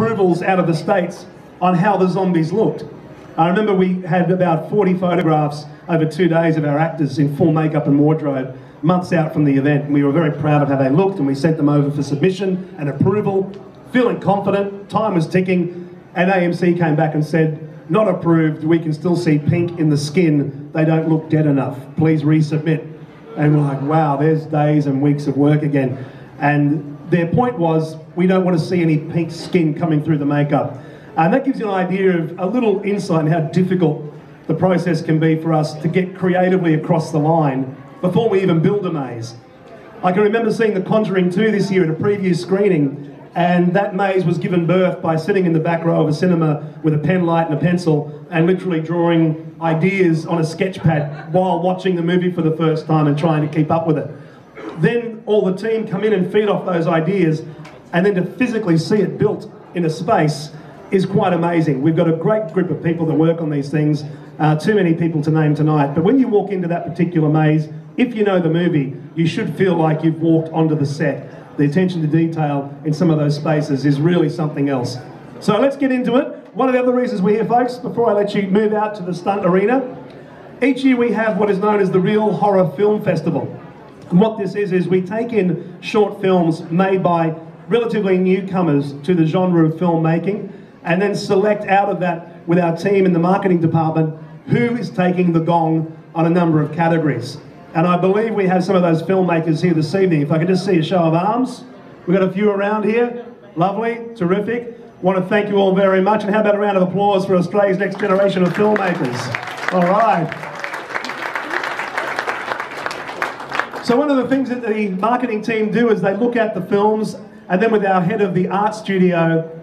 approvals out of the States on how the zombies looked. I remember we had about 40 photographs over two days of our actors in full makeup and wardrobe months out from the event. And we were very proud of how they looked and we sent them over for submission and approval, feeling confident, time was ticking, and AMC came back and said, not approved, we can still see pink in the skin, they don't look dead enough, please resubmit. And we're like, wow, there's days and weeks of work again. And their point was, we don't want to see any pink skin coming through the makeup. And that gives you an idea of a little insight in how difficult the process can be for us to get creatively across the line before we even build a maze. I can remember seeing The Conjuring 2 this year at a preview screening, and that maze was given birth by sitting in the back row of a cinema with a pen light and a pencil and literally drawing ideas on a sketch pad while watching the movie for the first time and trying to keep up with it. Then all the team come in and feed off those ideas, and then to physically see it built in a space is quite amazing. We've got a great group of people that work on these things, uh, too many people to name tonight. But when you walk into that particular maze, if you know the movie, you should feel like you've walked onto the set. The attention to detail in some of those spaces is really something else. So let's get into it. One of the other reasons we're here, folks, before I let you move out to the stunt arena, each year we have what is known as the Real Horror Film Festival. And what this is, is we take in short films made by relatively newcomers to the genre of filmmaking and then select out of that with our team in the marketing department who is taking the gong on a number of categories. And I believe we have some of those filmmakers here this evening. If I could just see a show of arms. We've got a few around here. Lovely, terrific. Want to thank you all very much. And how about a round of applause for Australia's next generation of filmmakers? All right. So one of the things that the marketing team do is they look at the films and then with our head of the art studio,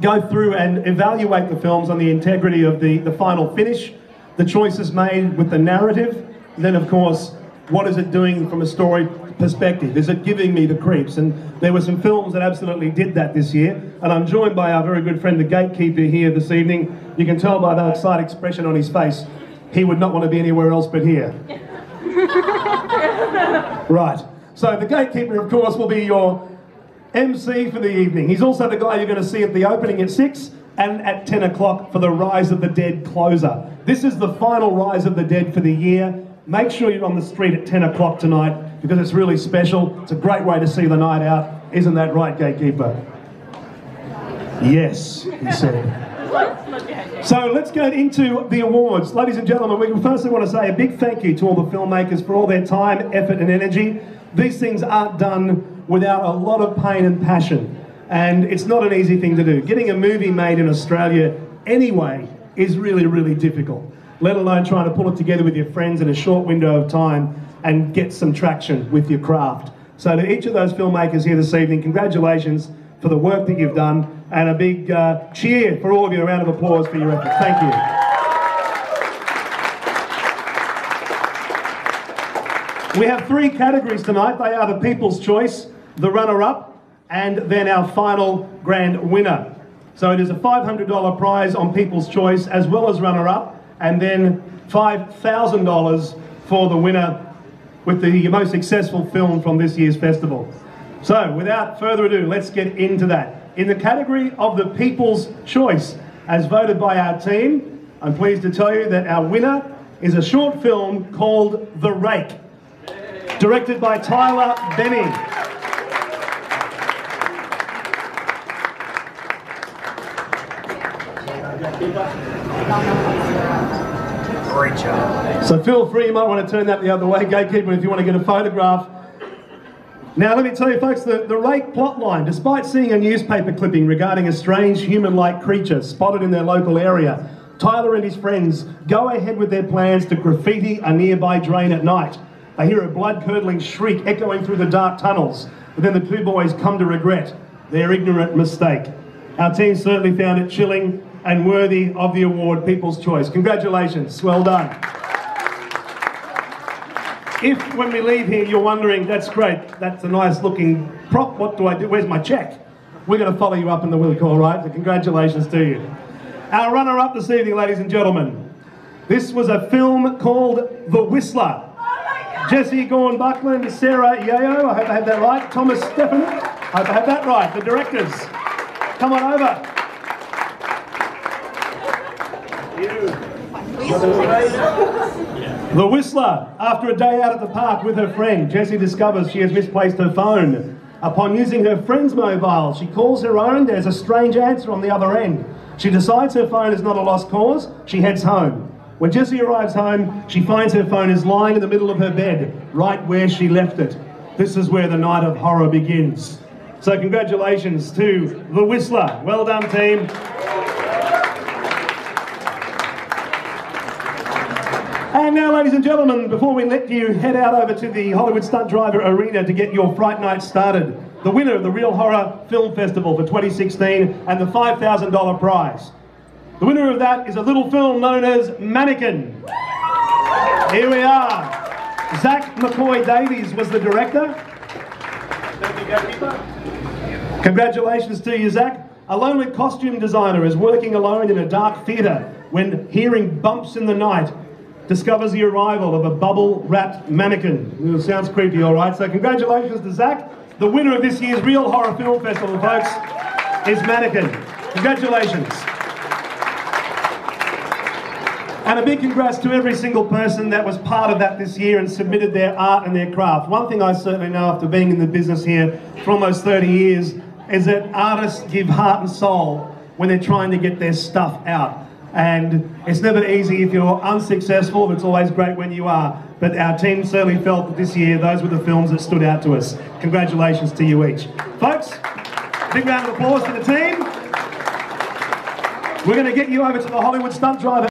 go through and evaluate the films on the integrity of the, the final finish, the choices made with the narrative, then of course, what is it doing from a story perspective? Is it giving me the creeps? And there were some films that absolutely did that this year. And I'm joined by our very good friend, the gatekeeper here this evening. You can tell by the excited expression on his face, he would not want to be anywhere else but here. right. So the gatekeeper, of course, will be your MC for the evening. He's also the guy you're going to see at the opening at 6 and at 10 o'clock for the Rise of the Dead closer. This is the final Rise of the Dead for the year. Make sure you're on the street at 10 o'clock tonight because it's really special. It's a great way to see the night out. Isn't that right, Gatekeeper? Yes, he said. So let's get into the awards. Ladies and gentlemen, we firstly want to say a big thank you to all the filmmakers for all their time, effort and energy. These things aren't done without a lot of pain and passion. And it's not an easy thing to do. Getting a movie made in Australia anyway is really, really difficult, let alone trying to pull it together with your friends in a short window of time and get some traction with your craft. So to each of those filmmakers here this evening, congratulations for the work that you've done and a big uh, cheer for all of you, a round of applause for your efforts. Thank you. We have three categories tonight. They are the People's Choice, the runner-up, and then our final grand winner. So it is a $500 prize on People's Choice as well as runner-up, and then $5,000 for the winner with the most successful film from this year's festival. So without further ado, let's get into that. In the category of the People's Choice, as voted by our team, I'm pleased to tell you that our winner is a short film called The Rake, directed by Tyler Benny. So feel free, you might want to turn that the other way, gatekeeper, if you want to get a photograph. Now, let me tell you, folks, the, the Rake plotline, despite seeing a newspaper clipping regarding a strange human like creature spotted in their local area, Tyler and his friends go ahead with their plans to graffiti a nearby drain at night. They hear a blood curdling shriek echoing through the dark tunnels, but then the two boys come to regret their ignorant mistake. Our team certainly found it chilling and worthy of the award People's Choice. Congratulations, well done. If when we leave here you're wondering, that's great, that's a nice looking prop, what do I do? Where's my check? We're going to follow you up in the wheel call, right? So congratulations to you. Our runner up this evening, ladies and gentlemen. This was a film called The Whistler. Oh Jesse Gorn Buckland, Sarah Yayo, I hope I had that right. Thomas Stephan, I hope I had that right. The directors, come on over. The Whistler, after a day out at the park with her friend, Jessie discovers she has misplaced her phone. Upon using her friend's mobile, she calls her own. There's a strange answer on the other end. She decides her phone is not a lost cause. She heads home. When Jessie arrives home, she finds her phone is lying in the middle of her bed, right where she left it. This is where the night of horror begins. So congratulations to The Whistler. Well done, team. And now, ladies and gentlemen, before we let you head out over to the Hollywood Stunt Driver Arena to get your Fright Night started, the winner of the Real Horror Film Festival for 2016 and the $5,000 prize. The winner of that is a little film known as Mannequin. Here we are. Zach McCoy Davies was the director. Congratulations to you, Zach. A lonely costume designer is working alone in a dark theatre when hearing bumps in the night discovers the arrival of a bubble-wrapped mannequin. It sounds creepy, all right. So congratulations to Zach. The winner of this year's Real Horror Film Festival, folks, is Mannequin. Congratulations. And a big congrats to every single person that was part of that this year and submitted their art and their craft. One thing I certainly know after being in the business here for almost 30 years is that artists give heart and soul when they're trying to get their stuff out. And it's never easy if you're unsuccessful, but it's always great when you are. But our team certainly felt that this year those were the films that stood out to us. Congratulations to you each. Folks, big round of applause for the team. We're going to get you over to the Hollywood Stunt Driver.